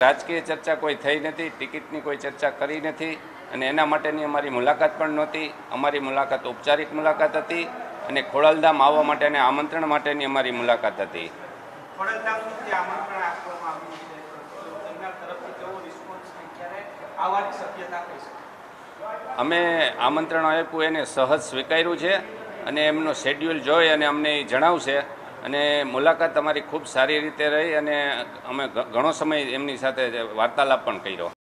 રાજકીય ચર્ચા કોઈ થઈ નથી ટિકિટની કોઈ ચર્ચા કરી નથી અને એના માટેની અમારી મુલાકાત પણ નહોતી. અમારી મુલાકાત ઔપચારિક મુલાકાત હતી અને ખોડલધામ આવવા માટેને આમંત્રણ માટેની અમારી મુલાકાત હતી. અમે આમંત્રણ આપ્યું એને સહજ સ્વીકાર્યું છે અને એમનો શેડ્યુલ જોઈ અને અમને એ જણાવશે અને મુલાકાત અમારી ખૂબ સારી રીતે રહી અને અમે ઘણો સમય એમની સાથે વાર્તાલાપ પણ કર્યો.